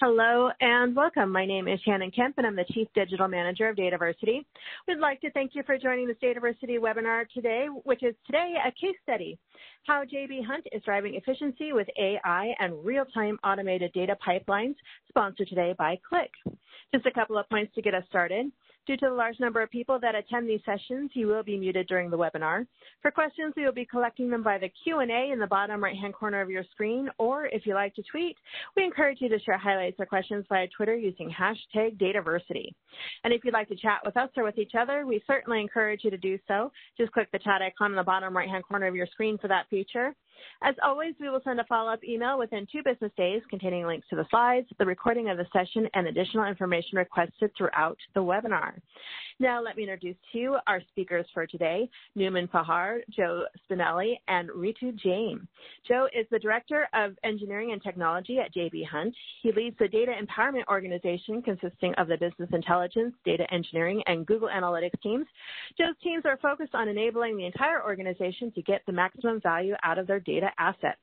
Hello and welcome. My name is Shannon Kemp and I'm the Chief Digital Manager of Dataversity. We'd like to thank you for joining this Dataversity webinar today, which is today a case study, how JB Hunt is driving efficiency with AI and real-time automated data pipelines, sponsored today by Qlik. Just a couple of points to get us started. Due to the large number of people that attend these sessions, you will be muted during the webinar. For questions, we will be collecting them by the Q&A in the bottom right-hand corner of your screen, or if you like to tweet, we encourage you to share highlights or questions via Twitter using hashtag Dataversity. And if you'd like to chat with us or with each other, we certainly encourage you to do so. Just click the chat icon in the bottom right-hand corner of your screen for that feature. As always, we will send a follow-up email within two business days containing links to the slides, the recording of the session, and additional information requested throughout the webinar. Now, let me introduce to you our speakers for today, Nouman Fakhar, Joe Spinelli, and Ritu Jain. Joe is the Director of Engineering and Technology at JB Hunt. He leads the data empowerment organization consisting of the business intelligence, data engineering, and Google Analytics teams. Joe's teams are focused on enabling the entire organization to get the maximum value out of their data assets.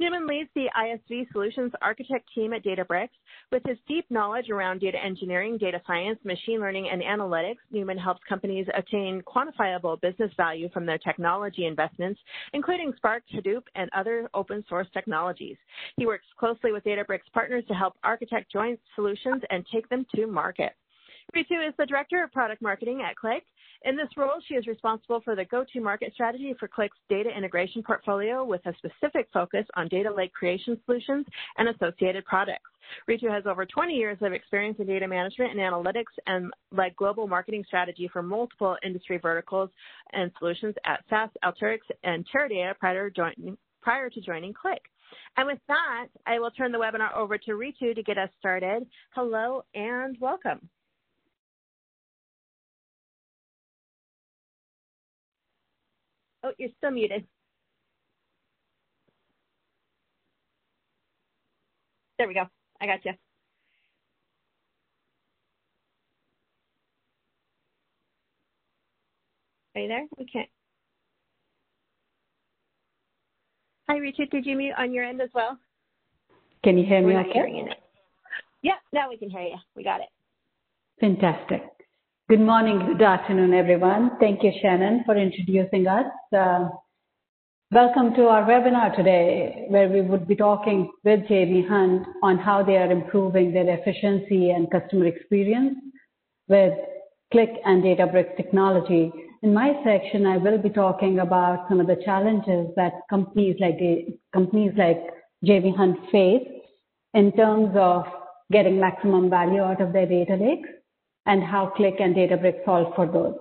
Nouman leads the ISV Solutions Architect team at Databricks. With his deep knowledge around data engineering, data science, machine learning, and analytics, Nouman helps companies attain quantifiable business value from their technology investments, including Spark, Hadoop, and other open source technologies. He works closely with Databricks partners to help architect joint solutions and take them to market. Ritu is the Director of Product Marketing at Qlik. In this role, she is responsible for the go-to-market strategy for Qlik's data integration portfolio with a specific focus on data lake creation solutions and associated products. Ritu has over 20 years of experience in data management and analytics and led global marketing strategy for multiple industry verticals and solutions at SAS, Alteryx, and Teradata prior, join, prior to joining Qlik. And with that, I will turn the webinar over to Ritu to get us started. Hello and welcome. Oh, you're still muted. There we go. I got you. Are you there? We can't. Hi, Richard. Did you mute on your end as well? Can you hear me We're okay? hearing it. Yeah, now we can hear you. We got it. Fantastic. Good morning, good afternoon, everyone. Thank you, Shannon, for introducing us. Uh, welcome to our webinar today, where we would be talking with JB Hunt on how they are improving their efficiency and customer experience with Qlik and Databricks technology. In my section, I will be talking about some of the challenges that companies like companies like JB Hunt face in terms of getting maximum value out of their data lakes and how Qlik and Databricks solve for those.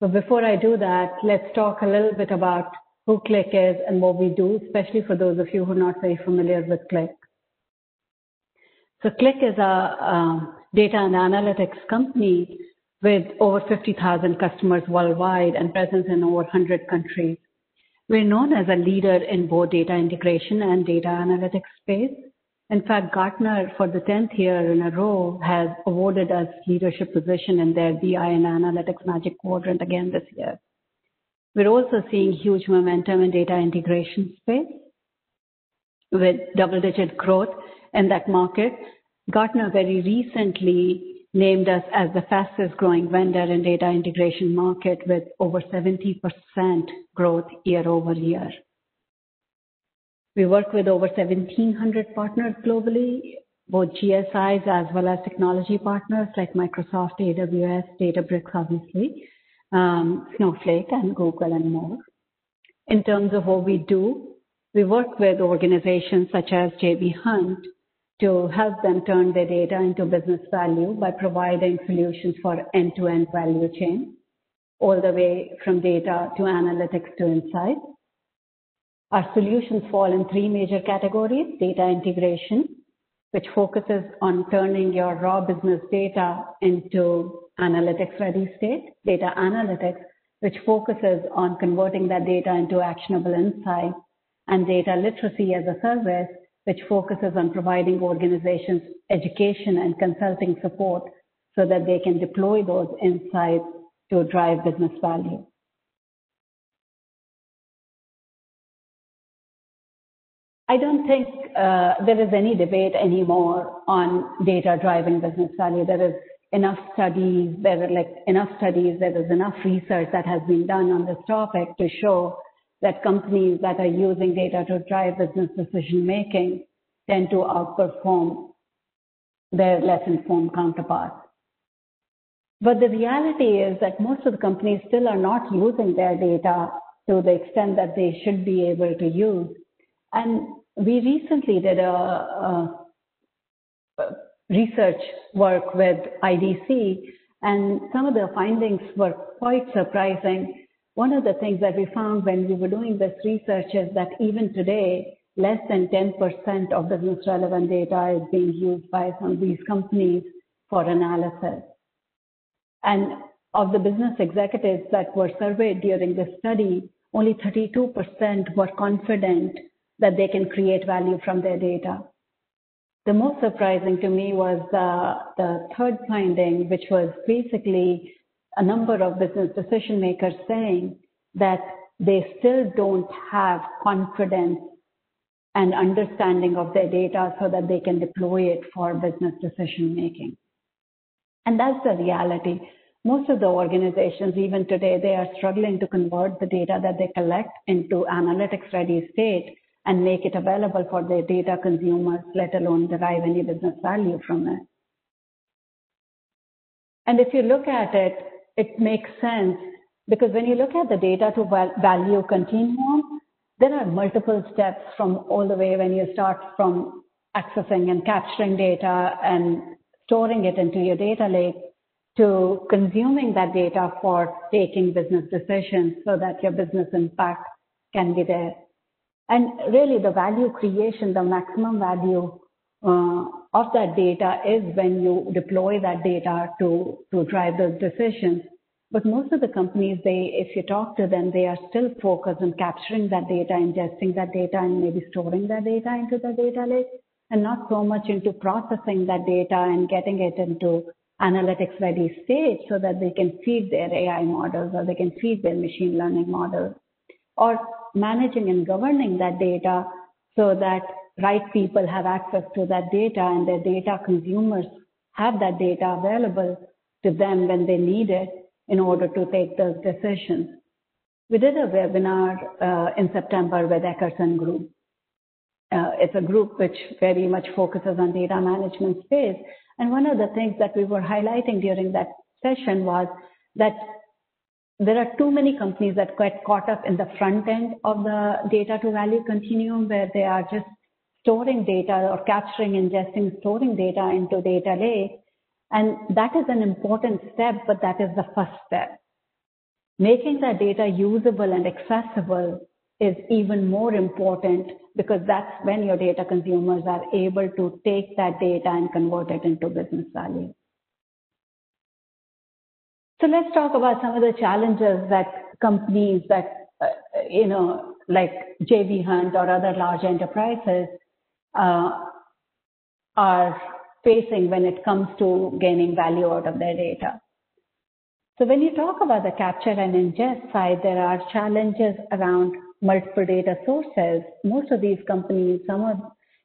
So before I do that, let's talk a little bit about who Qlik is and what we do, especially for those of you who are not very familiar with Qlik. So Qlik is a, a data and analytics company with over 50,000 customers worldwide and presence in over 100 countries. We're known as a leader in both data integration and data analytics space. In fact, Gartner, for the 10th year in a row, has awarded us leadership position in their BI and Analytics Magic Quadrant again this year. We're also seeing huge momentum in data integration space with double-digit growth in that market. Gartner very recently named us as the fastest growing vendor in data integration market with over 70% growth year over year. We work with over 1,700 partners globally, both GSIs as well as technology partners like Microsoft, AWS, Databricks, obviously, um, Snowflake, and Google, and more. In terms of what we do, we work with organizations such as JB Hunt to help them turn their data into business value by providing solutions for end-to-end value chain, all the way from data to analytics to insights. Our solutions fall in three major categories. Data integration, which focuses on turning your raw business data into analytics-ready state. Data analytics, which focuses on converting that data into actionable insights. And data literacy as a service, which focuses on providing organizations education and consulting support so that they can deploy those insights to drive business value. I don't think uh, there is any debate anymore on data driving business value. There is enough studies, there are like enough studies, there is enough research that has been done on this topic to show that companies that are using data to drive business decision making tend to outperform their less informed counterparts. But the reality is that most of the companies still are not using their data to the extent that they should be able to use. We recently did a, a, research work with IDC, and some of the findings were quite surprising. One of the things that we found when we were doing this research is that even today, less than 10% of business relevant data is being used by some of these companies for analysis. And of the business executives that were surveyed during this study, only 32% were confident that they can create value from their data. The most surprising to me was the, the third finding, which was basically a number of business decision makers saying that they still don't have confidence and understanding of their data so that they can deploy it for business decision making. And that's the reality. Most of the organizations, even today, they are struggling to convert the data that they collect into analytics ready state and make it available for their data consumers, let alone derive any business value from it. And if you look at it, it makes sense because when you look at the data to value continuum, there are multiple steps from all the way when you start from accessing and capturing data and storing it into your data lake to consuming that data for taking business decisions so that your business impact can be there. And really the value creation, the maximum value uh, of that data is when you deploy that data to, to drive those decisions. But most of the companies, they, if you talk to them, they are still focused on capturing that data, ingesting that data, and maybe storing that data into the data lake, and not so much into processing that data and getting it into analytics ready state so that they can feed their AI models or they can feed their machine learning models. Or managing and governing that data so that right people have access to that data and their data consumers have that data available to them when they need it in order to take those decisions. We did a webinar uh, in September with Eckerson Group. Uh, it's a group which very much focuses on data management space. And one of the things that we were highlighting during that session was that there are too many companies that get caught up in the front end of the data to value continuum where they are just storing data or capturing, ingesting, storing data into data lake. And that is an important step, but that is the first step. Making that data usable and accessible is even more important because that's when your data consumers are able to take that data and convert it into business value. So let's talk about some of the challenges that companies that, uh, you know, like JB Hunt or other large enterprises uh, are facing when it comes to gaining value out of their data. So when you talk about the capture and ingest side, there are challenges around multiple data sources. Most of these companies, some of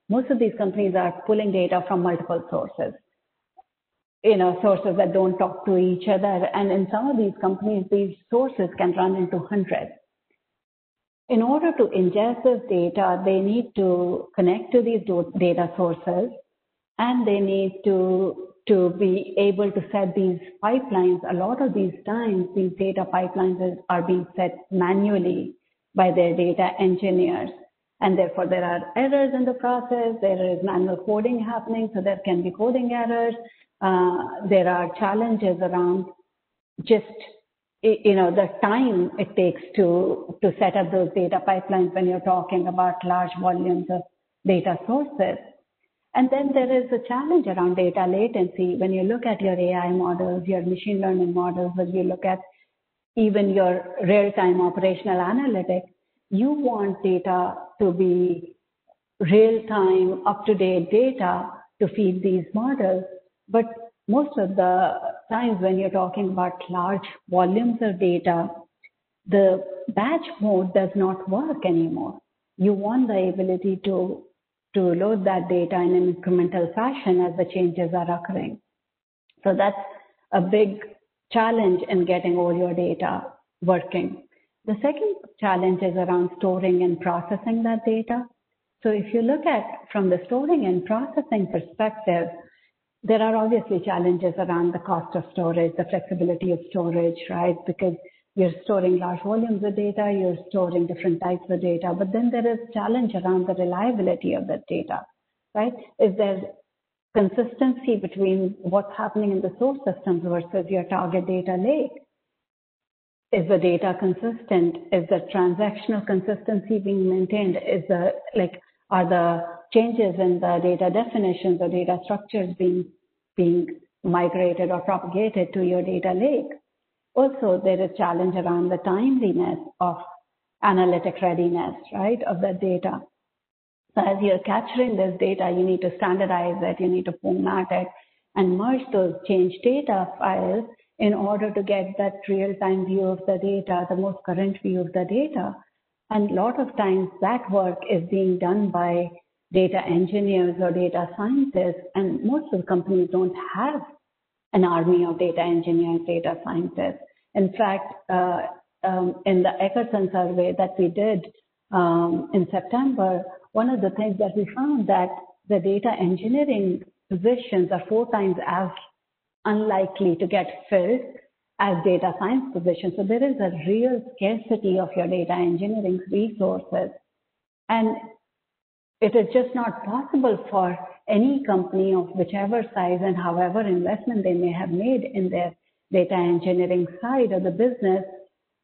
most of these companies are pulling data from multiple sources you know, sources that don't talk to each other. And in some of these companies, these sources can run into hundreds. In order to ingest this data, they need to connect to these data sources and they need to, to be able to set these pipelines. A lot of these times, these data pipelines are being set manually by their data engineers. And therefore, there are errors in the process. There is manual coding happening, so there can be coding errors. Uh, there are challenges around just you know the time it takes to to set up those data pipelines when you're talking about large volumes of data sources. And then there is a challenge around data latency. When you look at your AI models, your machine learning models, when you look at even your real-time operational analytics, you want data to be real-time, up-to-date data to feed these models. But most of the times when you're talking about large volumes of data, the batch mode does not work anymore. you want the ability to, to load that data in an incremental fashion as the changes are occurring. So that's a big challenge in getting all your data working. The second challenge is around storing and processing that data. So if you look at from the storing and processing perspective, there are obviously challenges around the cost of storage, the flexibility of storage, right? Because you're storing large volumes of data, you're storing different types of data, but then there is challenge around the reliability of that data, right? Is there consistency between what's happening in the source systems versus your target data lake? Is the data consistent? Is the transactional consistency being maintained? Is the, like, are the changes in the data definitions or data structures being, being migrated or propagated to your data lake? Also, there is a challenge around the timeliness of analytic readiness, right, of the data. So as you're capturing this data, you need to standardize it, you need to format it, and merge those change data files in order to get that real-time view of the data, the most current view of the data. And a lot of times that work is being done by data engineers or data scientists, and most of the companies don't have an army of data engineers, data scientists. In fact, uh, um, in the Eckert survey that we did um, in September, one of the things that we found that the data engineering positions are four times as unlikely to get filled as data science positions. So there is a real scarcity of your data engineering resources. And it is just not possible for any company of whichever size and however investment they may have made in their data engineering side of the business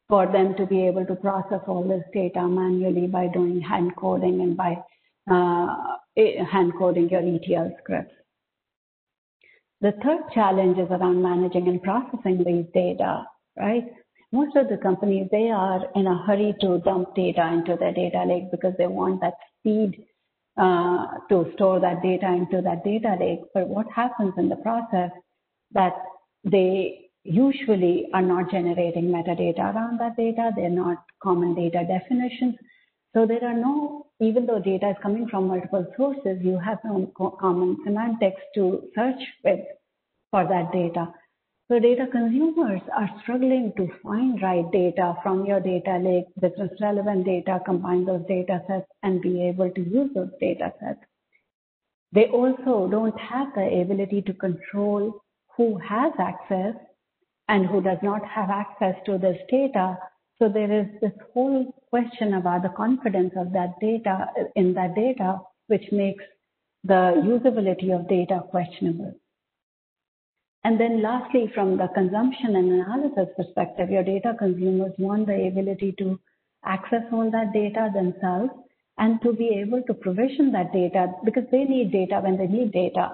for them to be able to process all this data manually by doing hand coding and by uh, hand coding your ETL scripts. The third challenge is around managing and processing these data, right? Most of the companies, they are in a hurry to dump data into their data lake because they want that speed uh, to store that data into that data lake. But what happens in the process that they usually are not generating metadata around that data. They're not common data definitions. So there are no, even though data is coming from multiple sources, you have no common semantics to search with for that data. So data consumers are struggling to find right data from your data lake, business relevant data, combine those data sets and be able to use those data sets. They also don't have the ability to control who has access and who does not have access to this data. So there is this whole question about the confidence of that data in that data, which makes the usability of data questionable. And then lastly, from the consumption and analysis perspective, your data consumers want the ability to access all that data themselves and to be able to provision that data because they need data when they need data.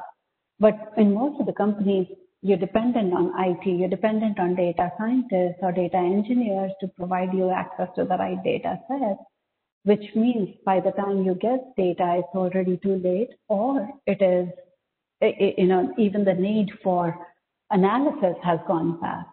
But in most of the companies, you're dependent on IT, you're dependent on data scientists or data engineers to provide you access to the right data set, which means by the time you get data, it's already too late, or it is, you know, even the need for analysis has gone past.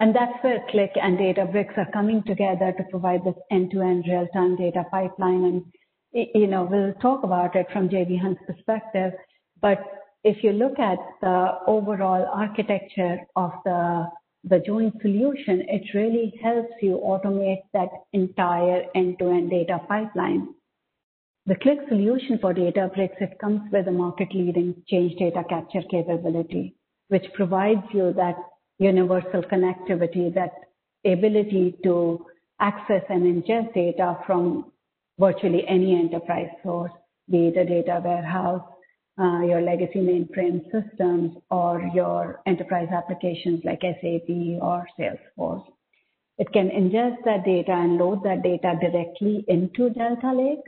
And that's where Qlik and Databricks are coming together to provide this end-to-end real-time data pipeline. And, you know, we'll talk about it from JB Hunt's perspective, but if you look at the overall architecture of the, the joint solution, it really helps you automate that entire end-to-end data pipeline. The Qlik solution for Databricks, it comes with a market-leading change data capture capability, which provides you that universal connectivity, that ability to access and ingest data from virtually any enterprise source, be it a data warehouse, uh, your legacy mainframe systems or your enterprise applications like SAP or Salesforce. It can ingest that data and load that data directly into Delta Lake.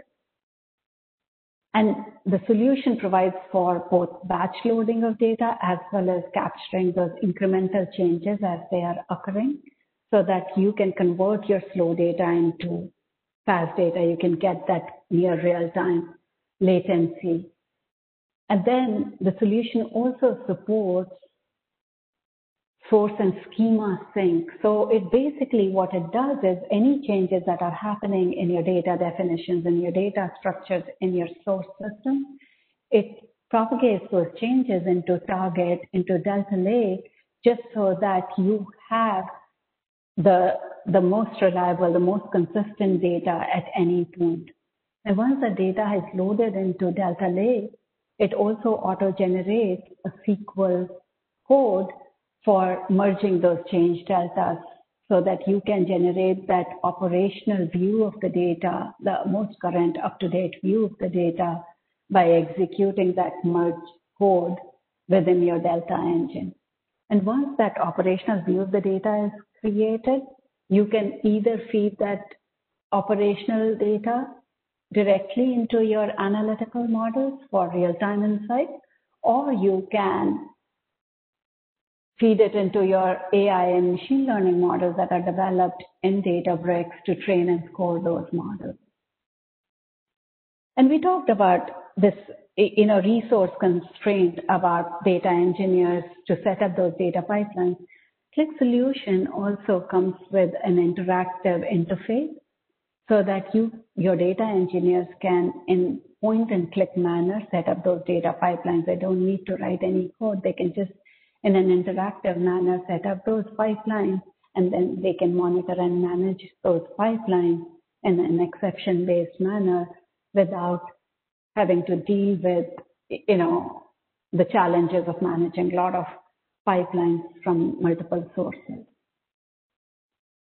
And the solution provides for both batch loading of data as well as capturing those incremental changes as they are occurring so that you can convert your slow data into fast data. You can get that near real time latency and then the solution also supports source and schema sync. So it basically what it does is any changes that are happening in your data definitions and your data structures in your source system, it propagates those changes into Target, into Delta Lake, just so that you have the, the most reliable, the most consistent data at any point. And once the data is loaded into Delta Lake, it also auto-generates a SQL code for merging those change deltas so that you can generate that operational view of the data, the most current up-to-date view of the data by executing that merge code within your Delta engine. And once that operational view of the data is created, you can either feed that operational data directly into your analytical models for real-time insight, or you can feed it into your AI and machine learning models that are developed in Databricks to train and score those models. And we talked about this, you know, resource constraint about data engineers to set up those data pipelines. Qlik Solution also comes with an interactive interface so that you, your data engineers can, in point and click manner, set up those data pipelines. They don't need to write any code. They can just, in an interactive manner, set up those pipelines, and then they can monitor and manage those pipelines in an exception-based manner without having to deal with, you know, the challenges of managing a lot of pipelines from multiple sources.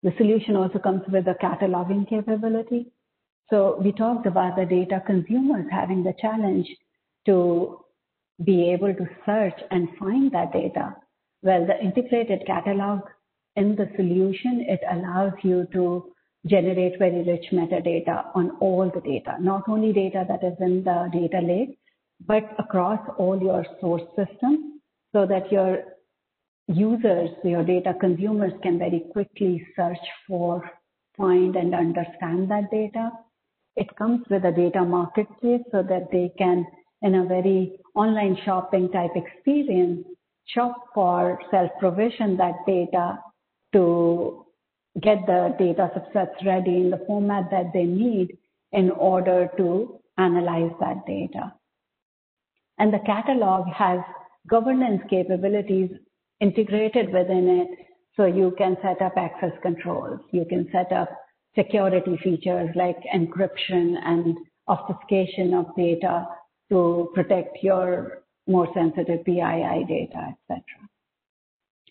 The solution also comes with a cataloging capability. So we talked about the data consumers having the challenge to be able to search and find that data. Well, the integrated catalog in the solution, it allows you to generate very rich metadata on all the data, not only data that is in the data lake, but across all your source systems so that your users, your data consumers can very quickly search for, find and understand that data. It comes with a data marketplace so that they can, in a very online shopping type experience, shop for self-provision that data to get the data subsets ready in the format that they need in order to analyze that data. And the catalog has governance capabilities integrated within it. So you can set up access controls. You can set up security features like encryption and obfuscation of data to protect your more sensitive PII data, etc.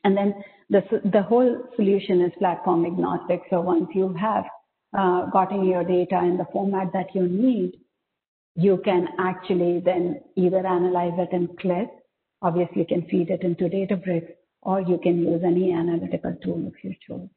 And then the, the whole solution is platform agnostic. So once you have uh, gotten your data in the format that you need, you can actually then either analyze it in Qlik, obviously you can feed it into Databricks, or you can use any analytical tool if you choose.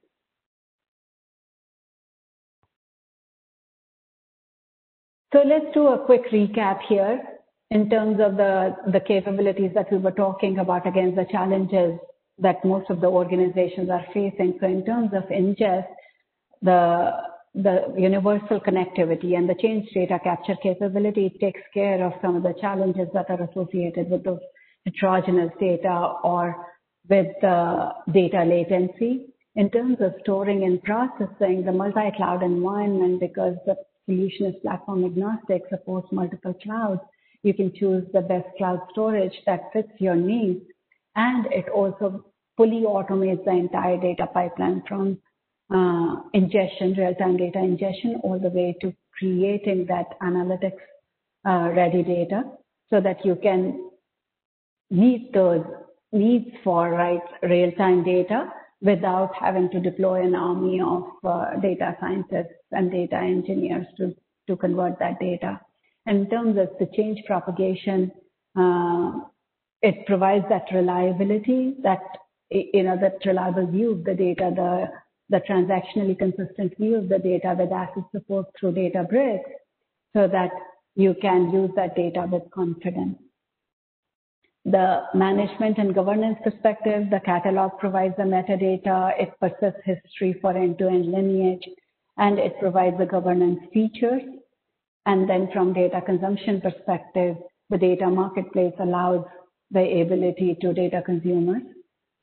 So let's do a quick recap here in terms of the, the capabilities that we were talking about against the challenges that most of the organizations are facing. So in terms of ingest, the, the universal connectivity and the change data capture capability takes care of some of the challenges that are associated with those heterogeneous data or with the data latency. In terms of storing and processing, the multi-cloud environment, because the solution is platform agnostic, supports multiple clouds, you can choose the best cloud storage that fits your needs. And it also fully automates the entire data pipeline from uh, ingestion, real-time data ingestion, all the way to creating that analytics uh, ready data so that you can meet those needs for right real-time data without having to deploy an army of uh, data scientists and data engineers to, to convert that data. In terms of the change propagation, uh, it provides that reliability, that you know, that reliable view of the data, the the transactionally consistent view of the data with ACID support through Databricks, so that you can use that data with confidence. The management and governance perspective, the catalog provides the metadata, it persists history for end-to-end lineage, and it provides the governance features and then from data consumption perspective, the data marketplace allows the ability to data consumers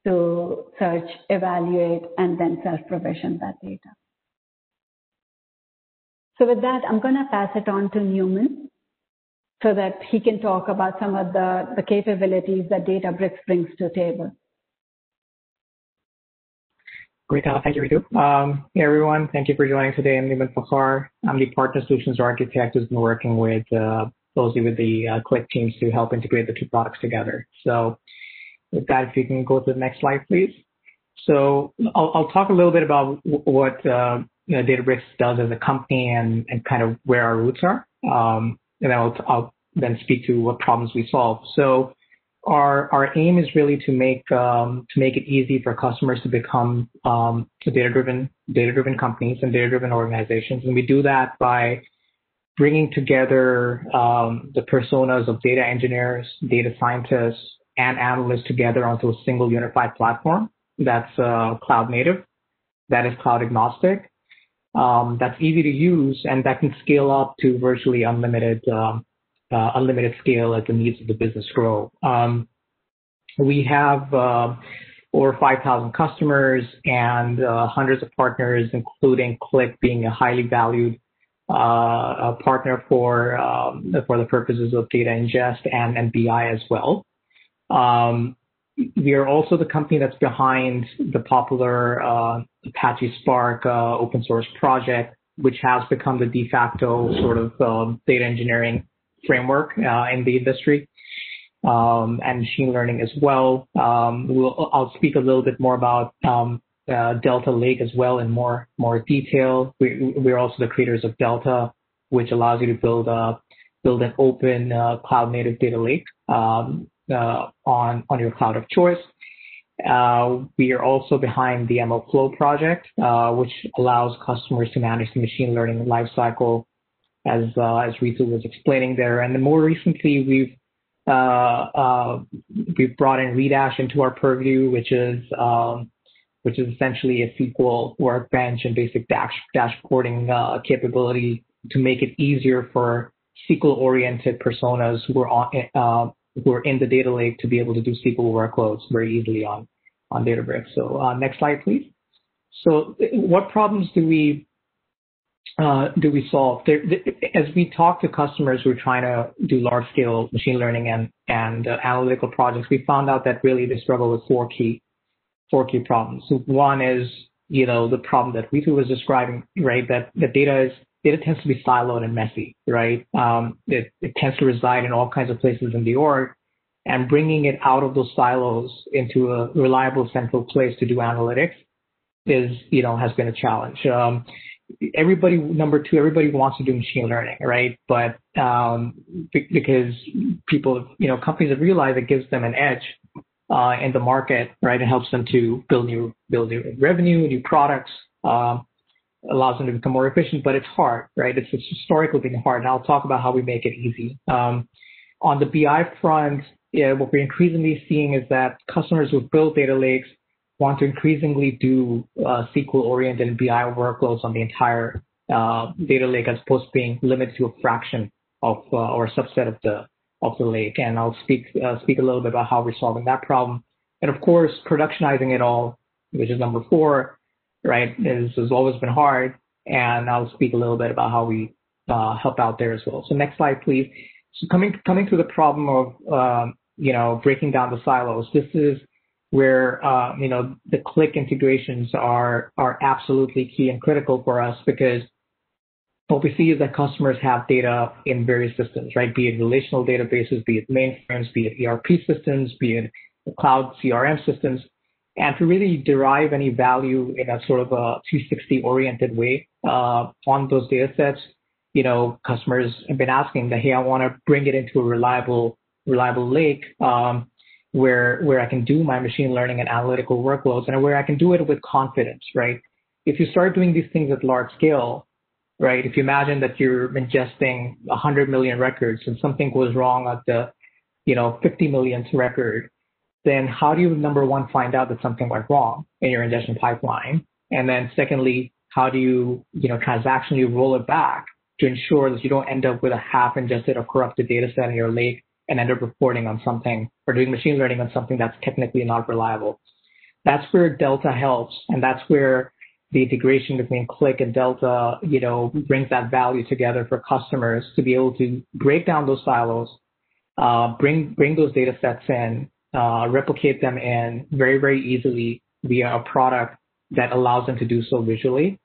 to search, evaluate, and then self-provision that data. So with that, I'm going to pass it on to Nouman so that he can talk about some of the, the capabilities that Databricks brings to the table. Great. Thank you, Ritu. Um, hey, everyone. Thank you for joining today. I'm Nouman Fakhar. I'm the Partner Solutions Architect who's been working with uh, closely with the uh, Qlik teams to help integrate the two products together. So with that, if you can go to the next slide, please. So I'll, talk a little bit about what uh, Databricks does as a company and, kind of where our roots are. Um, and then I'll, I'll, then speak to what problems we solve. Our our aim is really to make um, to make it easy for customers to become um, data driven data driven companies and data driven organizations, and we do that by bringing together um, the personas of data engineers, data scientists, and analysts together onto a single unified platform that's uh, cloud native, that is cloud agnostic, um, that's easy to use, and that can scale up to virtually unlimited um, unlimited scale as the needs of the business grow. Um, we have uh, over 5,000 customers and uh, hundreds of partners, including Qlik being a highly valued uh, partner for um, for the purposes of data ingest and, and BI as well. Um, we are also the company that's behind the popular uh, Apache Spark uh, open source project, which has become the de facto sort of um, data engineering framework uh, in the industry. Um, and machine learning as well. Um, we'll, I'll speak a little bit more about um, uh, Delta Lake as well in more more detail. We, we're also the creators of Delta, which allows you to build an open uh, cloud native data lake on on your cloud of choice. We are also behind the MLflow project, which allows customers to manage the machine learning lifecycle, as uh, as Ritu was explaining there. And more recently, we've we've brought in Redash into our purview, which is um, which is essentially a SQL workbench and basic dash, dashboarding uh, capability to make it easier for SQL-oriented personas who are on, uh, who are in the data lake to be able to do SQL workloads very easily on on Databricks. So uh, next slide, please. So what problems do we uh, do we solve? There, as we talk to customers who are trying to do large-scale machine learning and and uh, analytical projects, we found out that really they struggle with four key four key problems. So one is, you know, the problem that Ritu was describing, right? That the data is data tends to be siloed and messy, right? Um, it, it tends to reside in all kinds of places in the org, and bringing it out of those silos into a reliable central place to do analytics is, you know, has been a challenge. Um, everybody, number two, everybody wants to do machine learning, right? But um, because people, you know, companies have realized it gives them an edge uh, in the market, right? It helps them to build new, build new revenue, new products, um, allows them to become more efficient, but it's hard, right? It's, it's historically been hard. And I'll talk about how we make it easy. Um, on the BI front, yeah, what we're increasingly seeing is that customers who build data lakes want to increasingly do uh, SQL-oriented BI workloads on the entire uh, data lake as opposed to being limited to a fraction of uh, or a subset of the of the lake. And I'll speak uh, speak a little bit about how we're solving that problem. And of course, productionizing it all, which is number four, right, is, has always been hard. And I'll speak a little bit about how we uh, help out there as well. So next slide, please. So coming coming to the problem of um, you know breaking down the silos. This is where uh, you know the Qlik integrations are are absolutely key and critical for us because what we see is that customers have data in various systems, right? Be it relational databases, be it mainframes, be it ERP systems, be it cloud CRM systems. And to really derive any value in a sort of a 360 oriented way uh, on those data sets, you know, customers have been asking that, hey, I want to bring it into a reliable, reliable lake um, where where I can do my machine learning and analytical workloads and where I can do it with confidence, right? If you start doing these things at large scale, right? If you imagine that you're ingesting 100 million records and something goes wrong at the, you know, 50 millionth record, then how do you, number one, find out that something went wrong in your ingestion pipeline? And then secondly, how do you, you know, transactionally roll it back to ensure that you don't end up with a half ingested or corrupted data set in your lake and end up reporting on something or doing machine learning on something that's technically not reliable. that's where Delta helps, and that's where the integration between Qlik and Delta, you know, brings that value together for customers to be able to break down those silos, uh, bring bring those data sets in, uh, replicate them in very very easily via a product that allows them to do so visually,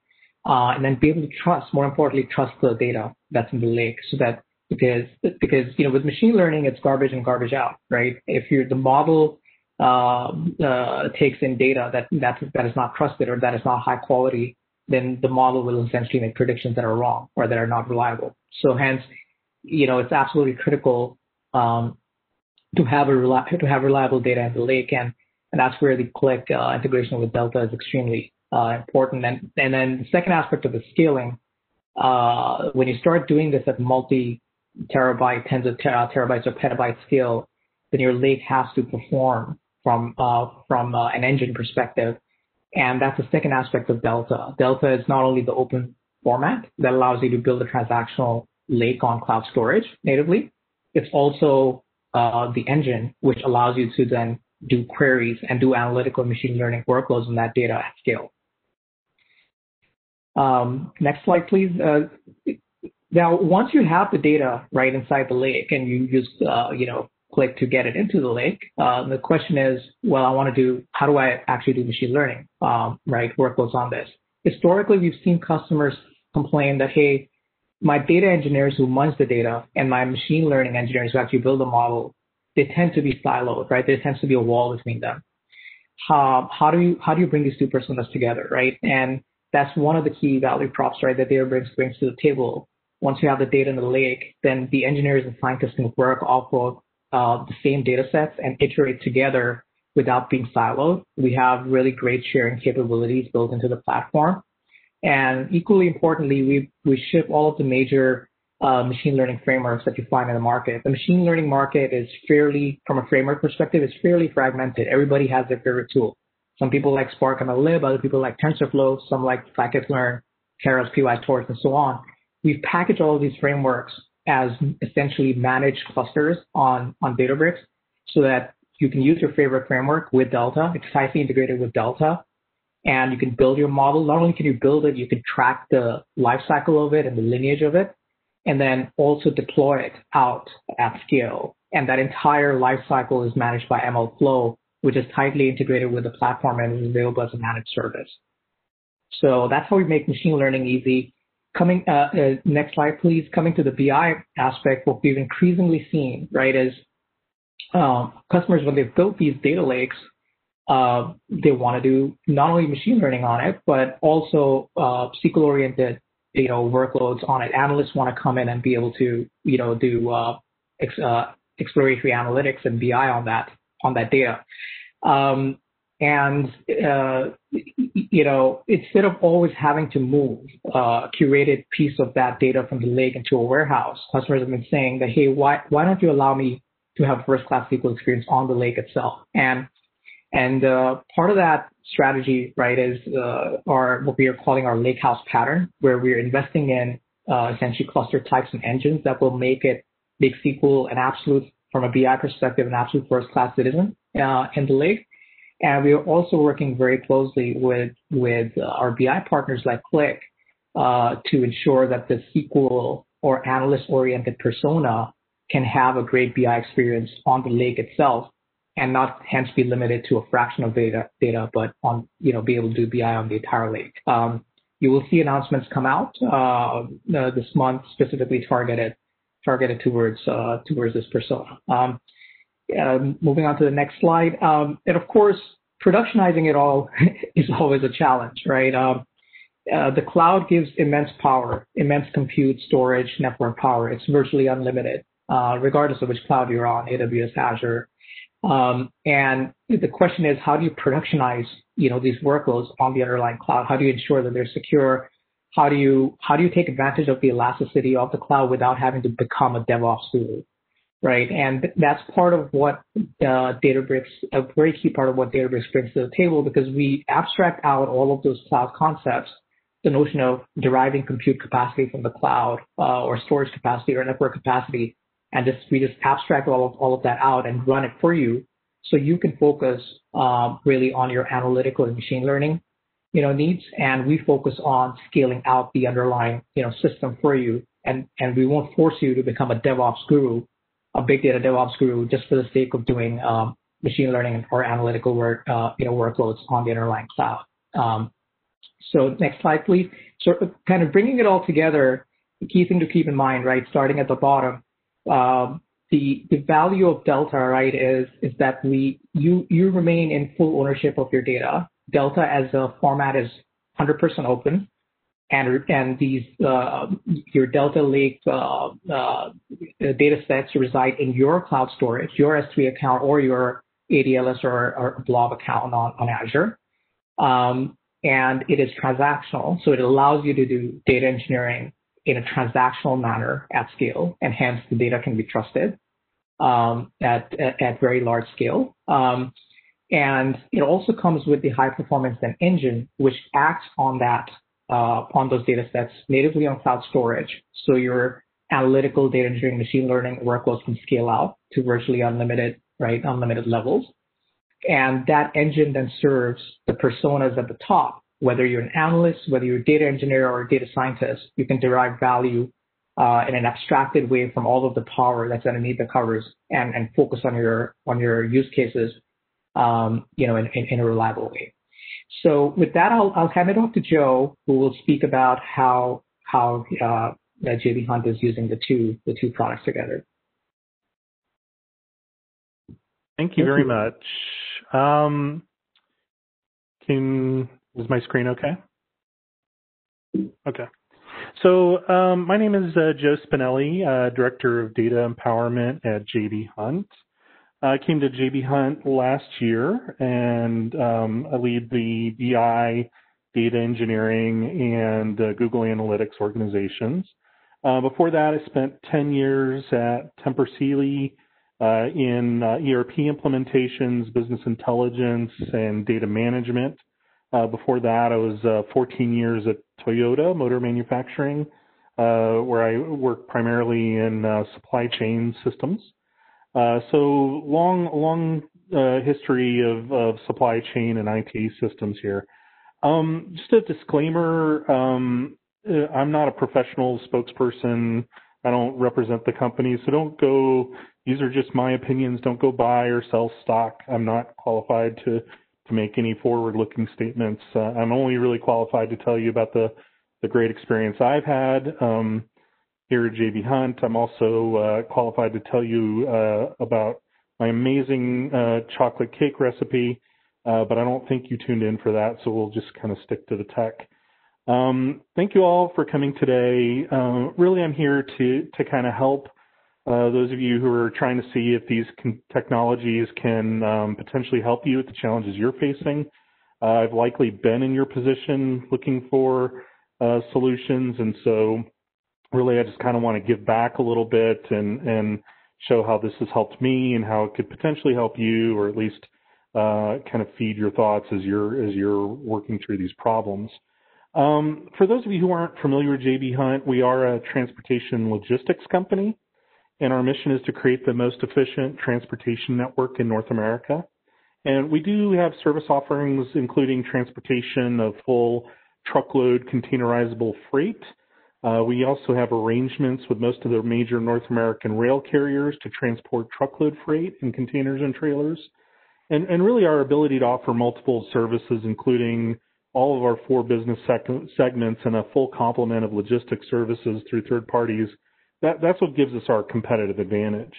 uh, and then be able to trust, more importantly, trust the data that's in the lake, so that because because you know with machine learning it's garbage in garbage out, right? If you're the model uh, uh, takes in data that that that is not trusted or that is not high quality, then the model will essentially make predictions that are wrong or that are not reliable. So hence, you know, it's absolutely critical um, to have a to have reliable data in the lake, and and that's where the Qlik uh, integration with Delta is extremely uh, important. And and then the second aspect of the scaling, uh, when you start doing this at multi terabyte, tens of ter- terabytes or petabyte scale, then your lake has to perform from uh, from uh, an engine perspective. And that's the second aspect of Delta. Delta is not only the open format that allows you to build a transactional lake on cloud storage natively, it's also uh, the engine which allows you to then do queries and do analytical machine learning workloads on that data at scale. Um, next slide, please. Now, once you have the data right inside the lake and you use, uh, you know, Qlik to get it into the lake, uh, the question is, well, I want to do, how do I actually do machine learning, um, right, workloads on this? Historically, we've seen customers complain that, hey, my data engineers who munch the data and my machine learning engineers who actually build the model, they tend to be siloed, right? There tends to be a wall between them. How, how do you how do you bring these two personas together, right? And that's one of the key value props, right, that Databricks brings to the table once you have the data in the lake, then the engineers and scientists can work off of uh, the same data sets and iterate together without being siloed. We have really great sharing capabilities built into the platform. And equally importantly, we, we ship all of the major uh, machine learning frameworks that you find in the market. The machine learning market is fairly, from a framework perspective, is fairly fragmented. Everybody has their favorite tool. Some people like Spark and MLlib, other people like TensorFlow, some like scikit-learn, Keras, PyTorch, and so on we've packaged all of these frameworks as essentially managed clusters on, on Databricks so that you can use your favorite framework with Delta. It's tightly integrated with Delta. And you can build your model. Not only can you build it, you can track the lifecycle of it and the lineage of it, and then also deploy it out at scale. And that entire lifecycle is managed by MLflow, which is tightly integrated with the platform and is available as a managed service. So that's how we make machine learning easy. Coming, uh, uh, next slide, please. Coming to the BI aspect, what we've increasingly seen, right, is um, customers, when they've built these data lakes, uh, they want to do not only machine learning on it, but also SQL-oriented, you know, workloads on it. Analysts want to come in and be able to, you know, do ex- exploratory analytics and BI on that on that data. And, uh, you know, instead of always having to move uh, a curated piece of that data from the lake into a warehouse, customers have been saying that, hey, why, why don't you allow me to have first-class SQL experience on the lake itself? And and uh, part of that strategy, right, is uh, our what we are calling our lakehouse pattern, where we're investing in uh, essentially cluster types and engines that will make it make SQL an absolute, from a BI perspective, an absolute first-class citizen uh, in the lake. And we are also working very closely with, with uh, our BI partners like Qlik uh, to ensure that the SQL or analyst-oriented persona can have a great BI experience on the lake itself and not hence be limited to a fraction of data, data but on, you know, be able to do BI on the entire lake. Um, you will see announcements come out uh, uh, this month specifically targeted targeted towards uh, towards this persona. Um, moving on to the next slide. Um, and of course, productionizing it all is always a challenge, right? Um, uh, the cloud gives immense power, immense compute, storage, network power. It's virtually unlimited, uh, regardless of which cloud you're on, AWS, Azure. Um, and the question is, how do you productionize, you know, these workloads on the underlying cloud? How do you ensure that they're secure? How do you how do you take advantage of the elasticity of the cloud without having to become a DevOps tool? Right? And that's part of what uh, Databricks, a very key part of what Databricks brings to the table because we abstract out all of those cloud concepts, the notion of deriving compute capacity from the cloud uh, or storage capacity or network capacity, and just we just abstract all of all of that out and run it for you So you can focus um, really on your analytical and machine learning, you know, needs, and we focus on scaling out the underlying, you know, system for you. And and we won't force you to become a DevOps guru, a big data DevOps guru, just for the sake of doing um, machine learning or analytical work, uh, you know, workloads on the underlying cloud. Um, so next slide, please. So kind of bringing it all together, the key thing to keep in mind, right, starting at the bottom, um, the the value of Delta, right, is is that we you you remain in full ownership of your data. Delta as a format is 100% open, and and these uh, your Delta Lake uh, uh, data sets reside in your cloud storage, your S3 account, or your ADLS or, or Blob account on on Azure. Um, and it is transactional, so it allows you to do data engineering in a transactional manner at scale, and hence the data can be trusted um, at, at, at very large scale. Um, and it also comes with the high performance engine, which acts on that on those data sets natively on cloud storage. So your analytical data engineering machine learning workloads can scale out to virtually unlimited, right, unlimited levels. And that engine then serves the personas at the top whether you're an analyst, whether you're a data engineer or a data scientist, you can derive value uh, in an abstracted way from all of the power that's underneath the covers and, and focus on your on your use cases, um, you know, in, in, in, a reliable way. So with that, I'll, I'll hand it off to Joe, who will speak about how how uh, JB Hunt is using the two the two products together. Thank you very much. Um, can is my screen okay? Okay. So um, my name is uh, Joe Spinelli, uh, Director of Data Empowerment at JB Hunt. I came to JB Hunt last year and um, I lead the BI, data engineering, and uh, Google Analytics organizations. Uh, before that, I spent 10 years at Tempur Sealy uh, in uh, ERP implementations, business intelligence, and data management. Uh, before that, I was uh, 14 years at Toyota Motor Manufacturing, uh, where I worked primarily in uh, supply chain systems. Uh, so long, long uh, history of, of, supply chain and IT systems here. Um, just a disclaimer: um, I'm not a professional spokesperson. I don't represent the company, so don't go. These are just my opinions. Don't go buy or sell stock. I'm not qualified to to make any forward-looking statements. Uh, I'm only really qualified to tell you about the the great experience I've had um, here at JB Hunt. I'm also uh, qualified to tell you uh, about my amazing uh, chocolate cake recipe, uh, but I don't think you tuned in for that, so we'll just kind of stick to the tech. Um, thank you all for coming today. Uh, really, I'm here to to kind of help uh, those of you who are trying to see if these technologies can um, potentially help you with the challenges you're facing. Uh, I've likely been in your position looking for solutions, and so really I just kind of want to give back a little bit and, and show how this has helped me and how it could potentially help you, or at least uh, kind of feed your thoughts as you're as you're working through these problems. Um, for those of you who aren't familiar with JB Hunt, we are a transportation logistics company and our mission is to create the most efficient transportation network in North America. And we do have service offerings, including transportation of full truckload containerizable freight. Uh, we also have arrangements with most of the major North American rail carriers to transport truckload freight in containers and trailers. And, and really our ability to offer multiple services, including all of our four business seg- segments and a full complement of logistics services through third parties that, that's what gives us our competitive advantage.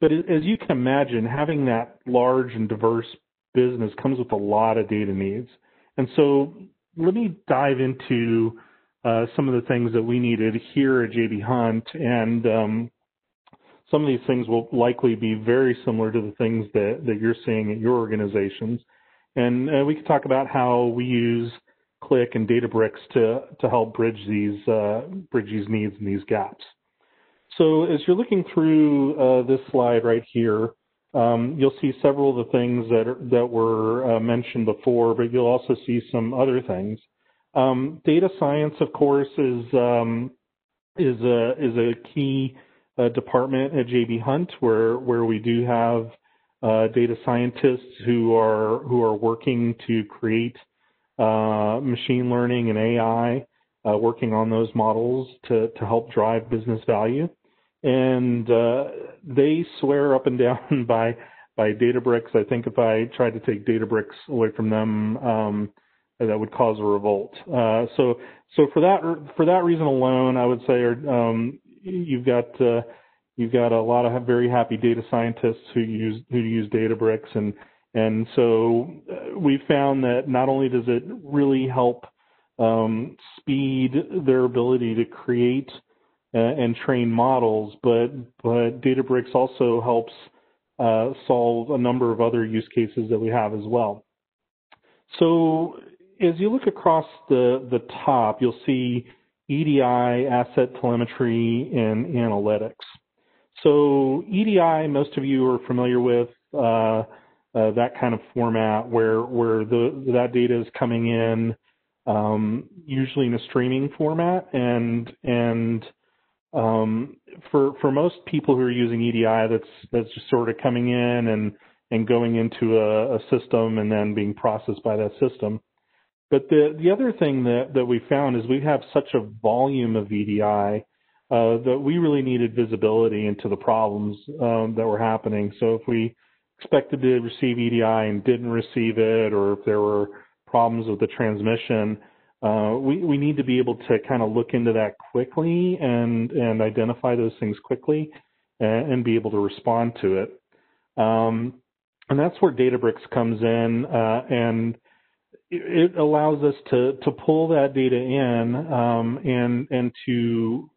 But as you can imagine, having that large and diverse business comes with a lot of data needs. And so let me dive into uh, some of the things that we needed here at JB Hunt. And um, some of these things will likely be very similar to the things that, that you're seeing at your organizations. And uh, we can talk about how we use Qlik and Databricks to, to help bridge these, uh, bridge these needs and these gaps. So as you're looking through uh, this slide right here, um, you'll see several of the things that are, that were uh, mentioned before, but you'll also see some other things. Um, data science, of course, is um, is a is a key uh, department at JB Hunt where where we do have uh, data scientists who are who are working to create uh, machine learning and AI, uh, working on those models to to help drive business value, and uh, they swear up and down by by Databricks. I think if I tried to take Databricks away from them, um, that would cause a revolt. Uh, so, so for that for that reason alone, I would say um, you've got uh, you've got a lot of very happy data scientists who use who use Databricks, and and so uh, we found that not only does it really help um, speed their ability to create uh, and train models, but but Databricks also helps uh, solve a number of other use cases that we have as well. So as you look across the, the top, you'll see EDI, asset telemetry, and analytics. So EDI, most of you are familiar with uh, uh, that kind of format where where the that data is coming in, um, usually in a streaming format, and and um, for for most people who are using EDI, that's that's just sort of coming in and and going into a, a system and then being processed by that system. But the the other thing that that we found is we have such a volume of EDI uh, that we really needed visibility into the problems um, that were happening. So if we expected to receive EDI and didn't receive it, or if there were problems with the transmission, uh, we, we need to be able to kind of look into that quickly and, and identify those things quickly and, and be able to respond to it. Um, and that's where Databricks comes in, uh, and it, allows us to, to pull that data in um, and, and to,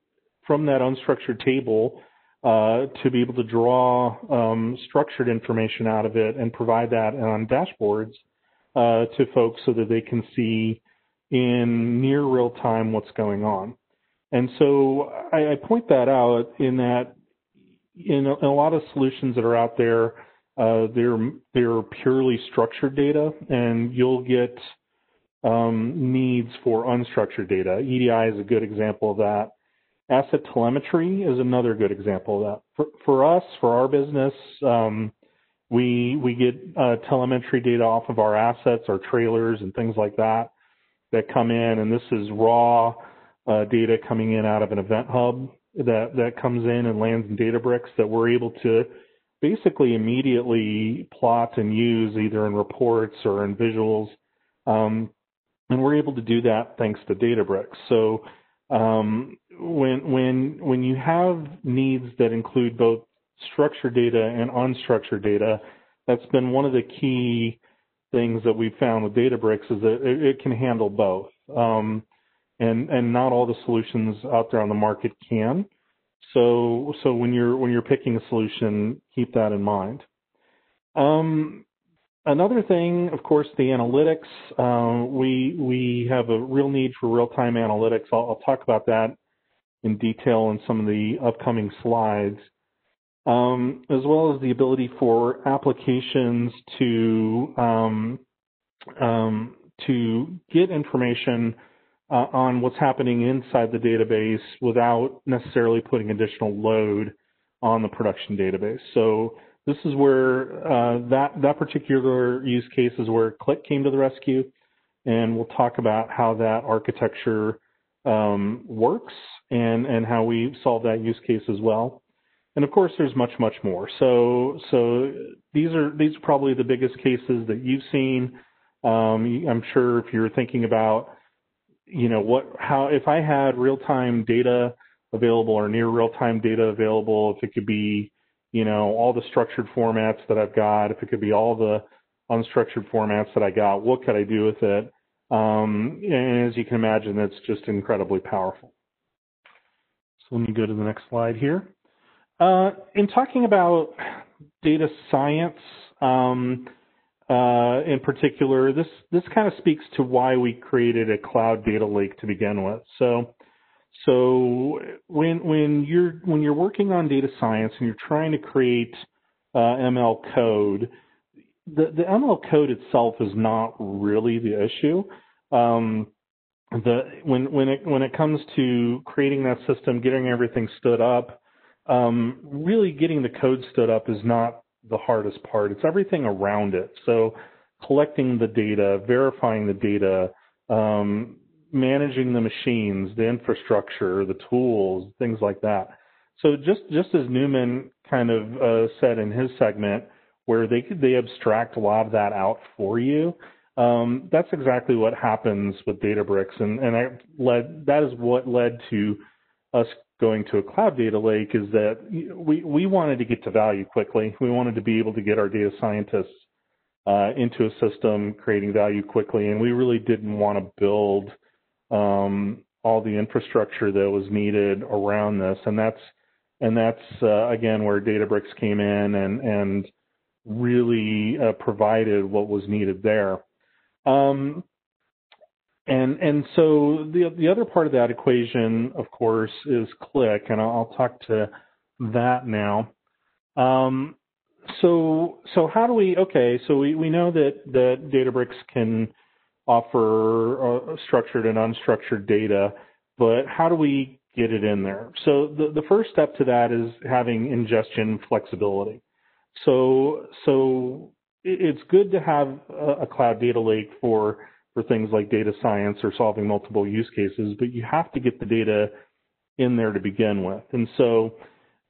from that unstructured table, uh, to be able to draw um, structured information out of it and provide that on dashboards uh, to folks so that they can see in near real time what's going on. And so I, I point that out in that in a, in a, lot of solutions that are out there, uh, they're they're purely structured data, and you'll get um, needs for unstructured data. EDI is a good example of that. Asset telemetry is another good example of that. For, for us, for our business, um, we we get uh, telemetry data off of our assets, our trailers, and things like that that come in, and this is raw uh, data coming in out of an event hub that that comes in and lands in Databricks that we're able to basically immediately plot and use either in reports or in visuals. Um, and we're able to do that thanks to Databricks. So um, when when when you have needs that include both structured data and unstructured data, that's been one of the key things that we've found with Databricks is that it, it can handle both. Um, and, and not all the solutions out there on the market can. So, so when you're, when you're picking a solution, keep that in mind. Um, another thing, of course, the analytics. Uh, we, we have a real need for real-time analytics. I'll, I'll talk about that in detail in some of the upcoming slides um, as well as the ability for applications to um, um, to get information uh, on what's happening inside the database without necessarily putting additional load on the production database. So this is where uh, that that particular use case is where Qlik came to the rescue, and we'll talk about how that architecture um, works and and how we solve that use case as well. And of course, there's much, much more. So, so these are these are probably the biggest cases that you've seen. Um, I'm sure if you're thinking about, you know, what, how, if I had real-time data available or near real-time data available, if it could be, you know, all the structured formats that I've got, if it could be all the unstructured formats that I got, what could I do with it? Um, and as you can imagine, that's just incredibly powerful. So let me go to the next slide here. Uh, in talking about data science, um, uh, in particular, this this kind of speaks to why we created a cloud data lake to begin with. So, so when when you're when you're working on data science and you're trying to create uh, ML code, the the ML code itself is not really the issue. Um, the when when it when it comes to creating that system, getting everything stood up, um, really getting the code stood up is not the hardest part. It's everything around it. So collecting the data, verifying the data, um, managing the machines, the infrastructure, the tools, things like that. So just just as Nouman kind of uh, said in his segment, where they they abstract a lot of that out for you. Um, that's exactly what happens with Databricks, and and I led that is what led to us going to a cloud data lake is that we we wanted to get to value quickly. We wanted to be able to get our data scientists uh, into a system, creating value quickly, and we really didn't want to build um, all the infrastructure that was needed around this, and that's and that's uh, again where Databricks came in and and really uh, provided what was needed there. Um, and and so the the other part of that equation, of course, is Qlik, and I'll, I'll talk to that now. Um, so so how do we? Okay, so we we know that that Databricks can offer uh, structured and unstructured data, but how do we get it in there? So the, the first step to that is having ingestion flexibility. So so it's good to have a, a cloud data lake for for things like data science or solving multiple use cases, but you have to get the data in there to begin with. And so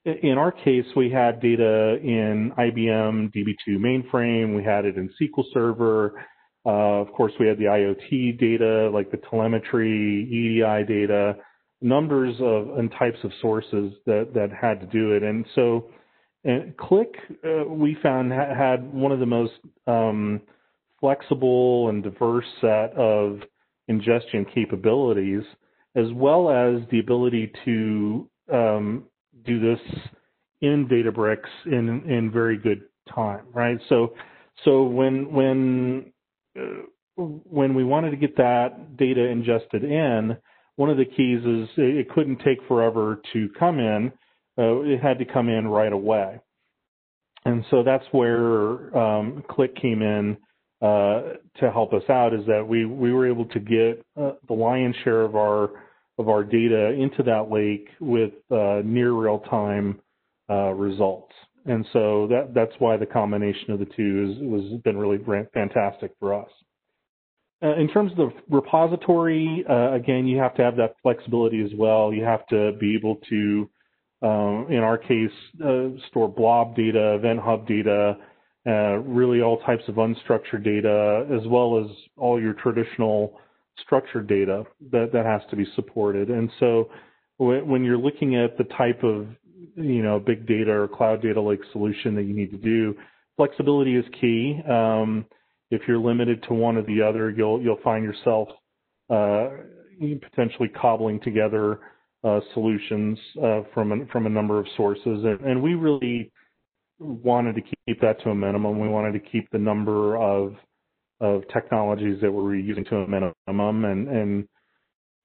in our case, we had data in IBM DB2 mainframe, we had it in SQL Server, uh, of course, we had the IoT data, like the telemetry, EDI data, numbers of and types of sources that, that had to do it. And so, and Qlik, uh, we found ha- had one of the most um, flexible and diverse set of ingestion capabilities, as well as the ability to um, do this in Databricks in in very good time, right? So, so when when uh, when we wanted to get that data ingested in, one of the keys is it couldn't take forever to come in. Uh, it had to come in right away. And so that's where um, Qlik came in uh, to help us out is that we, we were able to get uh, the lion's share of our of our data into that lake with uh, near real time uh, results. And so that that's why the combination of the two is was been really fantastic for us. Uh, in terms of the repository, uh, again, you have to have that flexibility as well. You have to be able to, um, in our case, store blob data, event hub data, uh, really all types of unstructured data, as well as all your traditional structured data that, that has to be supported. And so when you're looking at the type of you know, big data or cloud data lake solution that you need to do. Flexibility is key. Um, if you're limited to one or the other, you'll you'll find yourself uh, potentially cobbling together uh, solutions uh, from a, from a number of sources, and, and, we really wanted to keep that to a minimum. We wanted to keep the number of of technologies that we're using to a minimum, and and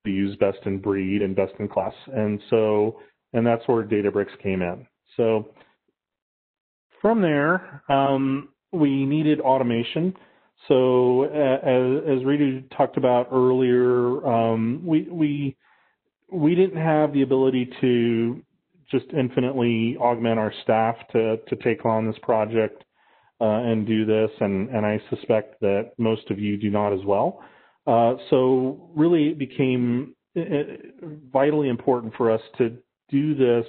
use best in breed and best in class. And so and that's where Databricks came in. So from there, um, we needed automation. So as, as talked about earlier, um, we we we didn't have the ability to just infinitely augment our staff to to take on this project uh, and do this, and and I suspect that most of you do not as well. Uh, so really, it became vitally important for us to do this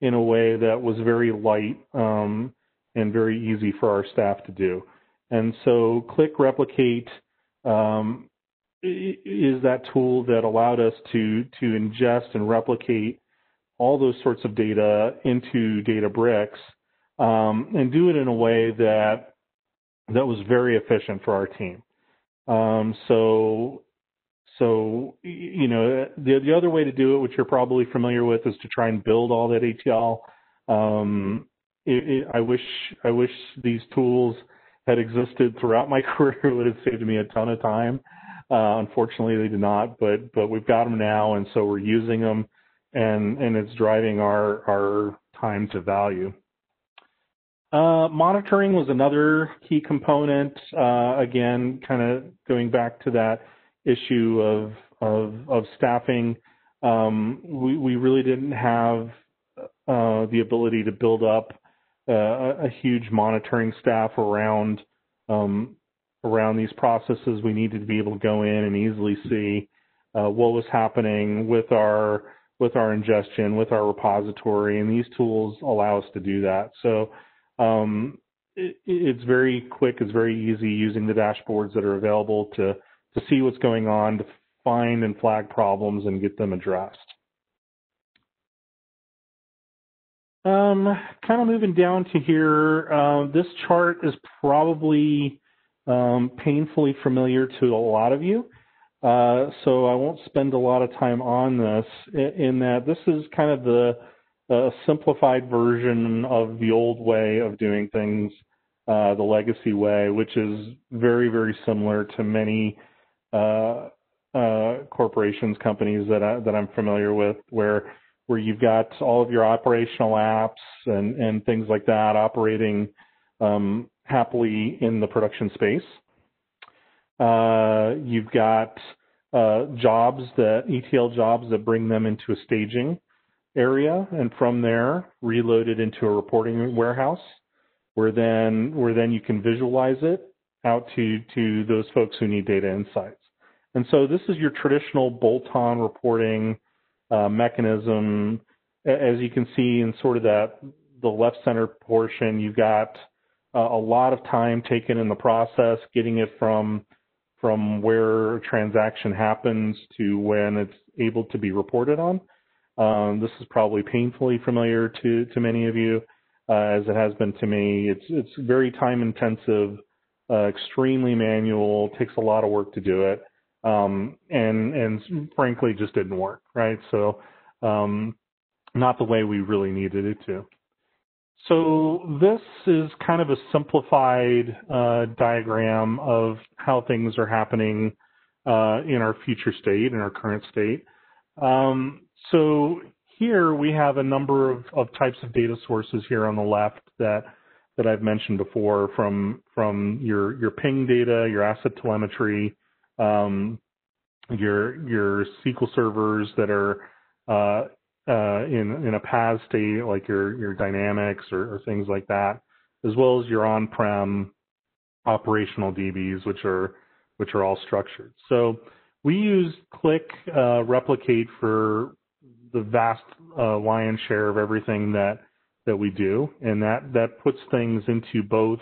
in a way that was very light um, and very easy for our staff to do. And so Qlik Replicate um, is that tool that allowed us to, to ingest and replicate all those sorts of data into Databricks um, and do it in a way that that was very efficient for our team. Um, so so, you know, the, the other way to do it, which you're probably familiar with, is to try and build all that ETL. Um, it, it, I wish I wish these tools had existed throughout my career. It would have saved me a ton of time. Uh, unfortunately, they did not, but but we've got them now, and so we're using them, and and it's driving our our time to value. Uh, monitoring was another key component. Uh, again, kind of going back to that issue of of, of staffing. Um, we we really didn't have uh, the ability to build up a huge monitoring staff around um, around these processes. We needed to be able to go in and easily see uh, what was happening with our with our ingestion, with our repository, and these tools allow us to do that. So um, it, it's very quick, it's very easy using the dashboards that are available to to see what's going on, to find and flag problems and get them addressed. Um, kind of moving down to here, uh, this chart is probably um, painfully familiar to a lot of you. Uh, so I won't spend a lot of time on this in that this is kind of the uh, simplified version of the old way of doing things, uh, the legacy way, which is very, very similar to many uh, uh, corporations, companies that, I, that I'm familiar with, where where you've got all of your operational apps and, and things like that operating um, happily in the production space. Uh, you've got uh, jobs that ETL jobs that bring them into a staging area, and from there reloaded into a reporting warehouse, where then where then you can visualize it out to to those folks who need data insights. And so this is your traditional bolt-on reporting uh, mechanism. As you can see in sort of that the left center portion, you've got uh, a lot of time taken in the process, getting it from from where a transaction happens to when it's able to be reported on. Um, this is probably painfully familiar to to many of you, uh, as it has been to me. It's it's very time intensive, uh, extremely manual, takes a lot of work to do it um, and and frankly just didn't work, right? So um, not the way we really needed it to. So this is kind of a simplified uh, diagram of how things are happening uh, in our future state, in our current state. Um, so here we have a number of, of types of data sources here on the left that that I've mentioned before from from your your ping data, your asset telemetry, um, your your SQL servers that are uh, uh, in in a PaaS state, like your your Dynamics or, or things like that, as well as your on-prem operational DBs, which are which are all structured. So we use Qlik uh, Replicate for the vast uh, lion's share of everything that that we do, and that that puts things into both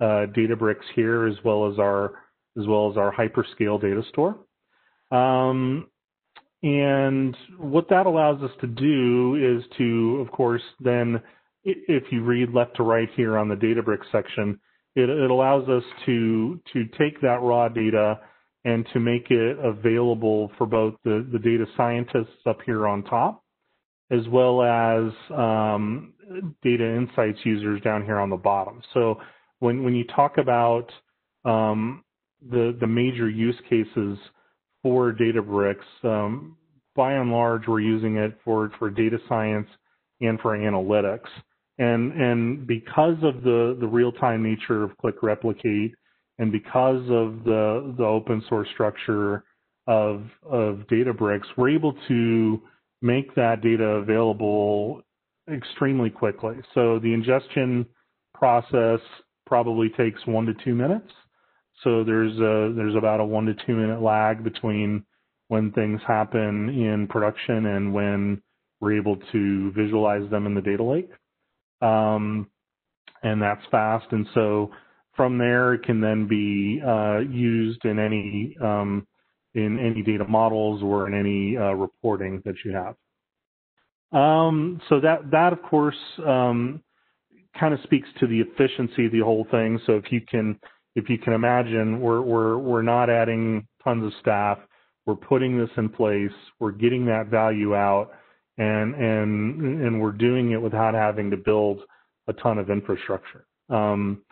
uh, Databricks here as well as our as well as our hyperscale data store. Um, and what that allows us to do is to, of course, then if you read left to right here on the Databricks section, it, it allows us to to take that raw data and to make it available for both the, the data scientists up here on top, as well as um, data insights users down here on the bottom. So when, when you talk about um, the, the major use cases for Databricks, um, by and large, we're using it for, for data science and for analytics. And, and because of the, the real-time nature of Qlik Replicate and because of the, the open source structure of, of Databricks, we're able to make that data available extremely quickly. So the ingestion process probably takes one to two minutes. So there's a, there's about a one to two minute lag between when things happen in production and when we're able to visualize them in the data lake. Um, and that's fast. And so from there, it can then be uh, used in any um, in any data models or in any uh, reporting that you have. Um, so that that of course um, kind of speaks to the efficiency of the whole thing. So if you can if you can imagine, we're we're we're not adding tons of staff. We're putting this in place. We're getting that value out, and and and we're doing it without having to build a ton of infrastructure. Um,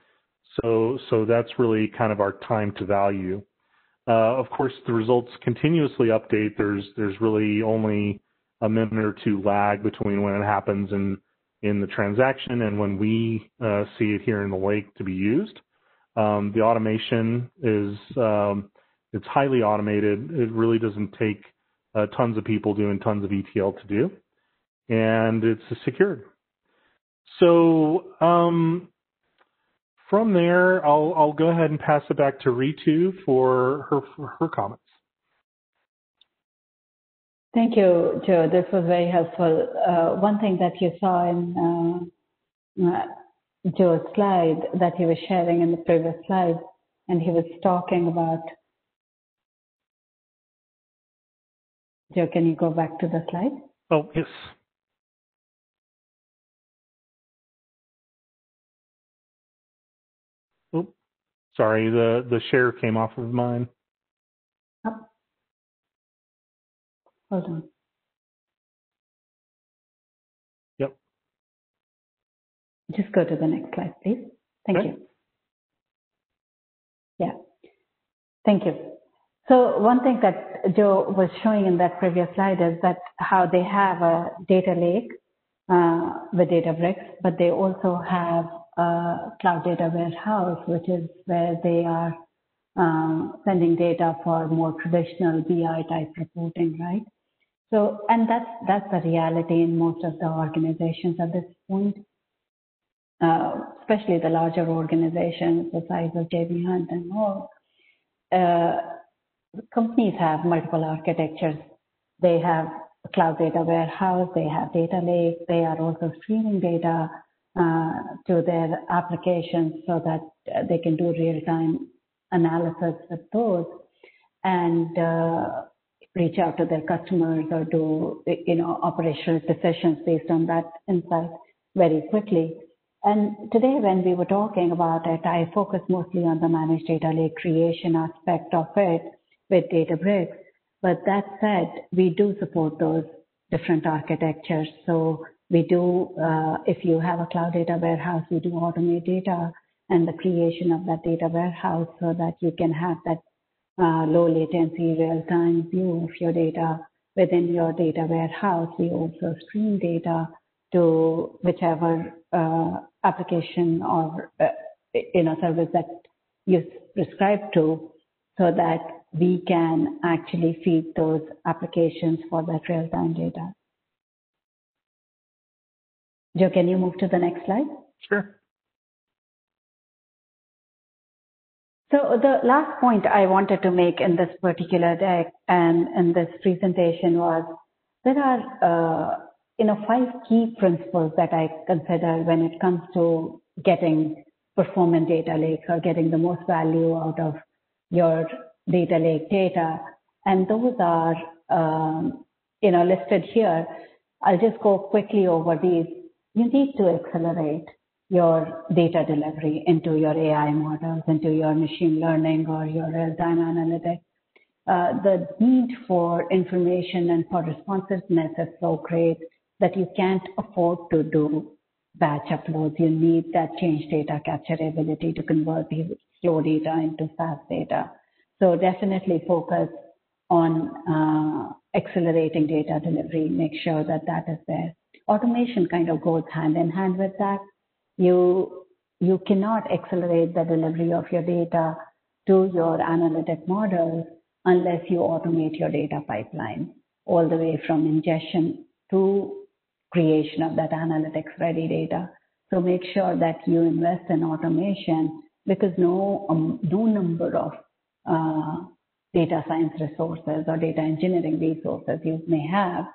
so so that's really kind of our time to value. Uh, of course, the results continuously update. There's there's really only a minute or two lag between when it happens in in the transaction and when we uh, see it here in the lake to be used. Um, the automation is um, it's highly automated. It really doesn't take uh, tons of people doing tons of ETL to do, and it's secured. So um, from there, I'll, I'll go ahead and pass it back to Ritu for her, for her comments. Thank you, Joe. This was very helpful. Uh, one thing that you saw in uh, Joe's slide that he was sharing in the previous slide, and he was talking about. Joe, can you go back to the slide? Oh, yes. Sorry, the, the share came off of mine. Oh. Hold on. Just go to the next slide, please. Thank okay. you. Yeah. Thank you. So one thing that Joe was showing in that previous slide is that how they have a data lake uh, with Databricks, but they also have a cloud data warehouse, which is where they are um, sending data for more traditional BI type reporting, right? So, and that's that's the reality in most of the organizations at this point, especially the larger organizations, the size of JB Hunt and more. Uh, companies have multiple architectures. They have a cloud data warehouse, they have data lake, they are also streaming data uh, to their applications so that uh, they can do real-time analysis with those and uh, reach out to their customers or do you know operational decisions based on that insight very quickly. And today, when we were talking about it, I focused mostly on the managed data lake creation aspect of it with Databricks. But that said, we do support those different architectures. So we do, uh, if you have a cloud data warehouse, we do automate data and the creation of that data warehouse so that you can have that uh, low latency real-time view of your data within your data warehouse. We also stream data to whichever uh, application or uh, you know service that you prescribe to, so that we can actually feed those applications for that real-time data. Joe, can you move to the next slide? Sure. So the last point I wanted to make in this particular deck and in this presentation was there are uh, you know five key principles that I consider when it comes to getting performant data lake or getting the most value out of your data lake data, and those are um, you know listed here. I'll just go quickly over these you need to accelerate your data delivery into your AI models, into your machine learning or your real-time analytics. Uh, the need for information and for responsiveness is so great that you can't afford to do batch uploads. You need that change data capture ability to convert the slow data into fast data. So definitely focus on uh, accelerating data delivery. Make sure that that is there automation kind of goes hand in hand with that. You, you cannot accelerate the delivery of your data to your analytic models unless you automate your data pipeline all the way from ingestion to creation of that analytics ready data. So make sure that you invest in automation because no, um, no number of uh, data science resources or data engineering resources you may have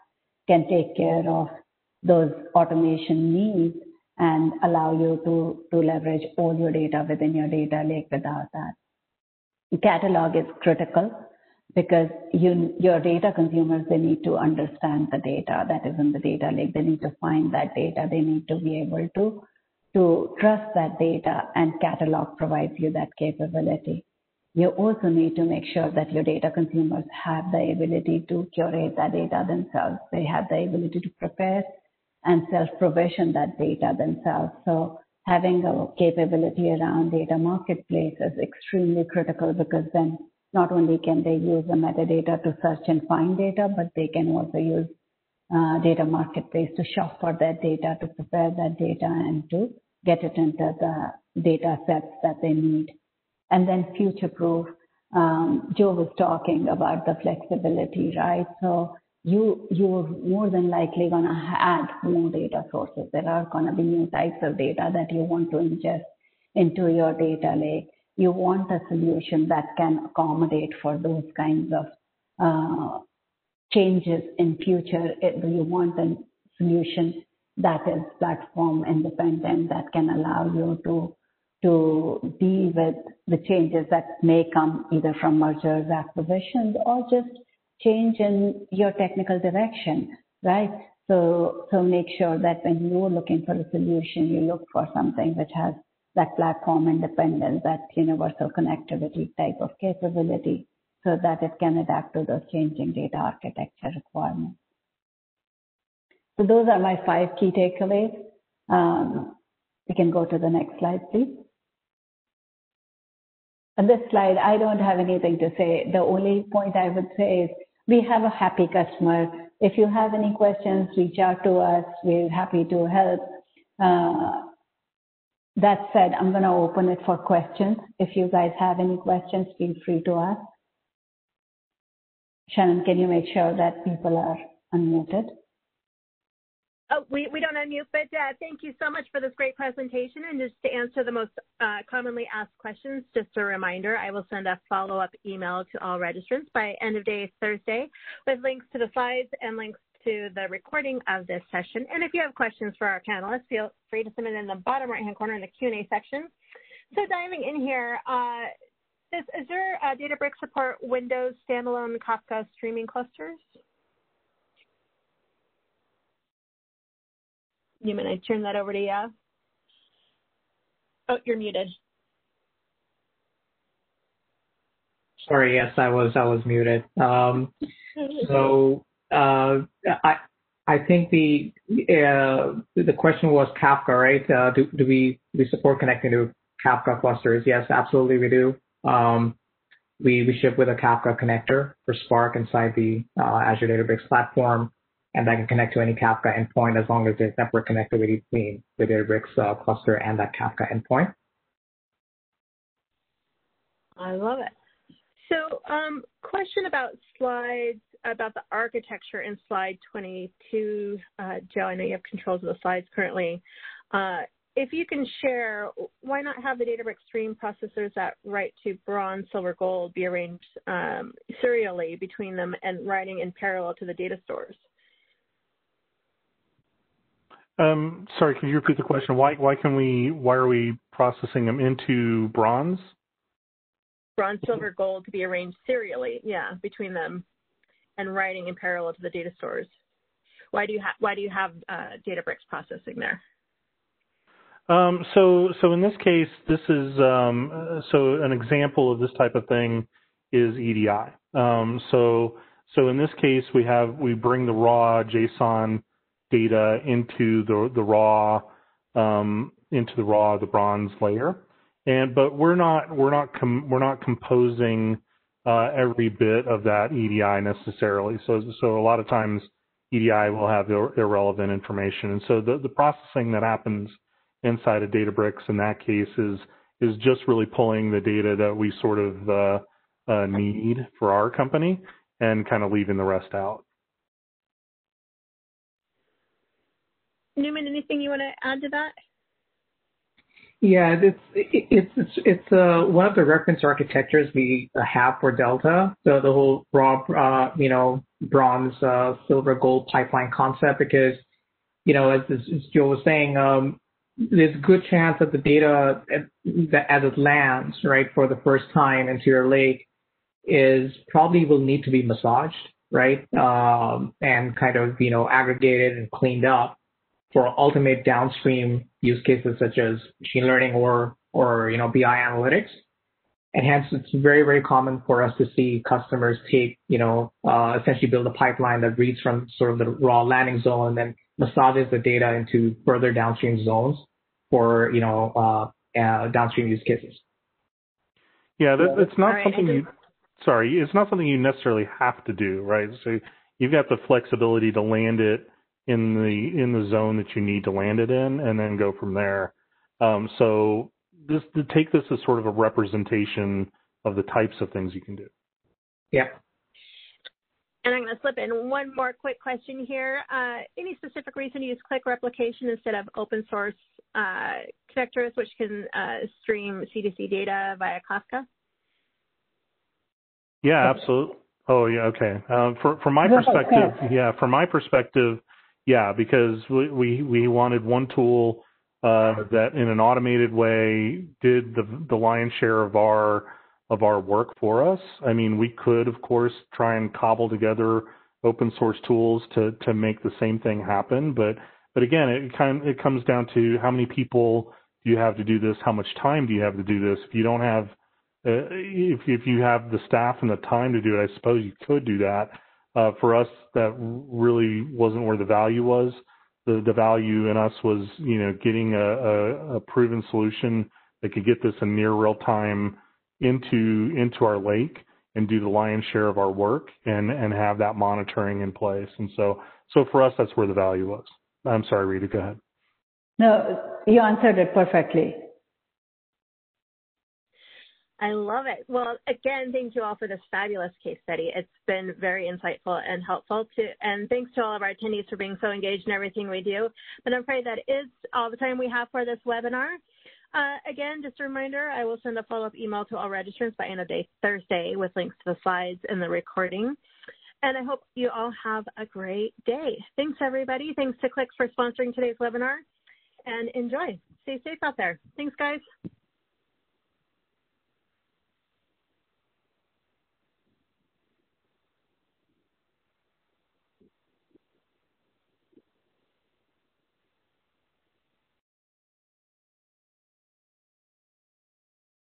can take care of those automation needs and allow you to, to leverage all your data within your data lake without that. Catalog is critical because you, your data consumers, they need to understand the data that is in the data lake. They need to find that data. They need to be able to, to trust that data and catalog provides you that capability. You also need to make sure that your data consumers have the ability to curate that data themselves. They have the ability to prepare and self-provision that data themselves. So having a capability around data marketplace is extremely critical because then not only can they use the metadata to search and find data, but they can also use uh, data marketplace to shop for that data, to prepare that data, and to get it into the data sets that they need. And then future proof. Um, Joe was talking about the flexibility, right? So you you're more than likely going to add more data sources. There are going to be new types of data that you want to ingest into your data lake. You want a solution that can accommodate for those kinds of uh, changes in future. You want a solution that is platform independent that can allow you to to deal with the changes that may come either from mergers, acquisitions, or just change in your technical direction, right? So, so make sure that when you're looking for a solution, you look for something which has that platform independence, that universal connectivity type of capability, so that it can adapt to those changing data architecture requirements. So those are my five key takeaways. Um, we can go to the next slide, please. On this slide, I don't have anything to say. The only point I would say is we have a happy customer. If you have any questions, reach out to us. We're happy to help. Uh, that said, I'm going to open it for questions. If you guys have any questions, feel free to ask. Shannon, can you make sure that people are unmuted? Oh, we, we don't unmute, but uh, thank you so much for this great presentation. And just to answer the most uh, commonly asked questions, just a reminder, I will send a follow-up email to all registrants by end of day Thursday with links to the slides and links to the recording of this session. And if you have questions for our panelists, feel free to submit in the bottom right-hand corner in the Q&A section. So diving in here, uh, is, is there a Databricks support Windows standalone Kafka streaming clusters? You Nouman, I turn that over to you. Oh, you're muted. Sorry, yes, I was I was muted. Um, so uh, I I think the uh, the question was Kafka, right? Uh, do do we we support connecting to Kafka clusters? Yes, absolutely, we do. Um, we we ship with a Kafka connector for Spark inside the uh, Azure Databricks platform and that can connect to any Kafka endpoint as long as there's network connectivity between the Databricks uh, cluster and that Kafka endpoint. I love it. So, um, question about slides, about the architecture in slide 22. Uh, Joe, I know you have controls of the slides currently. Uh, if you can share, why not have the Databricks stream processors that write to bronze, silver, gold be arranged um, serially between them and writing in parallel to the data stores? Um, sorry, can you repeat the question? Why why can we why are we processing them into bronze? Bronze, silver, gold to be arranged serially, yeah, between them, and writing in parallel to the data stores. Why do you have why do you have uh, Databricks processing there? Um, so so in this case, this is um, so an example of this type of thing is EDI. Um, so so in this case, we have we bring the raw JSON data into the the raw um, into the raw the bronze layer. And but we're not we're not com- we're not composing uh, every bit of that EDI necessarily. So so a lot of times EDI will have ir- irrelevant information, and so the the processing that happens inside of Databricks in that case is is just really pulling the data that we sort of uh, uh, need for our company and kind of leaving the rest out. Nouman, anything you want to add to that? Yeah, it's it's it's, it's uh, one of the reference architectures we have for Delta. So the whole raw, uh, you know, bronze, uh, silver, gold pipeline concept, because you know, as, as Joe was saying, um, there's a good chance that the data that as it lands right for the first time into your lake is probably will need to be massaged, right, um, and kind of you know aggregated and cleaned up for ultimate downstream use cases such as machine learning or, or you know, BI analytics. And hence, it's very, very common for us to see customers take, you know, uh, essentially build a pipeline that reads from sort of the raw landing zone and then massages the data into further downstream zones for, you know, uh, uh, downstream use cases. Yeah, that, it's not right, something you, sorry, it's not something you necessarily have to do, right? So you've got the flexibility to land it in the in the zone that you need to land it in, and then go from there. Um, so this to take this as sort of a representation of the types of things you can do. Yeah. And I'm going to slip in one more quick question here. Uh, any specific reason to use Qlik replication instead of open source uh, connectors, which can uh, stream CDC data via Kafka? Yeah, absolutely. Oh, yeah. Okay. Um, for from my perspective, yeah, from my perspective, yeah, because we we, we wanted one tool uh, that in an automated way did the the lion's share of our of our work for us. I mean, we could, of course, try and cobble together open source tools to to make the same thing happen, but but again, it kind of, it comes down to how many people do you have to do this? How much time do you have to do this? If you don't have uh, if if you have the staff and the time to do it, I suppose you could do that. Uh, for us, that really wasn't where the value was. The value in us was you know getting a, proven solution that could get this in near real time into into our lake and do the lion's share of our work and have that monitoring in place. And so so for us, that's where the value was. I'm sorry, Rita, go ahead. No, you answered it perfectly. I love it. Well, again, thank you all for this fabulous case study. It's been very insightful and helpful to, and thanks to all of our attendees for being so engaged in everything we do. But I'm afraid that is all the time we have for this webinar. Uh, again, just a reminder, I will send a follow-up email to all registrants by end of day Thursday with links to the slides and the recording. And I hope you all have a great day. Thanks, everybody. Thanks to Qlik for sponsoring today's webinar. And enjoy. Stay safe out there. Thanks, guys.